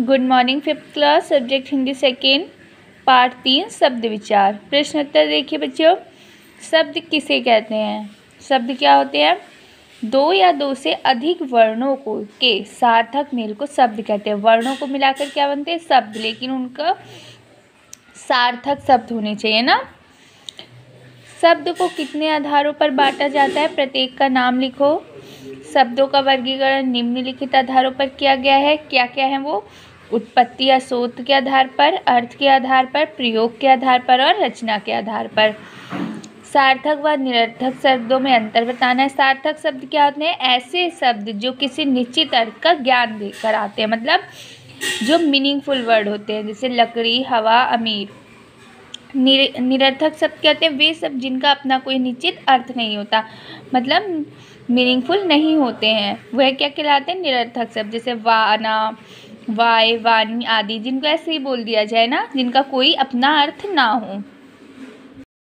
Good morning fifth class subject Hindi second part तीन, शब्द विचार। प्रश्न उत्तर देखिए बच्चों। शब्द किसे कहते हैं? शब्द क्या होते हैं? दो या दो से अधिक वर्णों को, के सार्थक मेल को शब्द कहते हैं। वर्णों को मिलाकर क्या बनते हैं? शब्द। लेकिन उनका सार्थक शब्द होने चाहिए ना। शब्द को कितने आधारों पर बांटा जाता है? प्रत्येक का नाम लिखो। शब्दों का वर्गीकरण निम्नलिखित आधारों पर किया गया है। क्या क्या है वो? उत्पत्ति या स्रोत के आधार पर, अर्थ के आधार पर, प्रयोग के आधार पर और रचना के आधार पर। सार्थक व निरर्थक शब्दों में अंतर बताना है। सार्थक शब्द क्या होते हैं? ऐसे शब्द जो किसी निश्चित अर्थ का ज्ञान देकर आते हैं। मतलब जो मीनिंगफुल वर्ड होते हैं, जैसे लकड़ी, हवा, अमीर। निर, निरर्थक शब्द कहते होते हैं, वे शब्द जिनका अपना कोई निश्चित अर्थ नहीं होता मतलब मीनिंगफुल नहीं होते हैं। वह क्या कहलाते हैं? निरर्थक शब्द, जैसे वाना वाय वानी आदि, जिनको ऐसे ही बोल दिया जाए ना, जिनका कोई अपना अर्थ ना हो।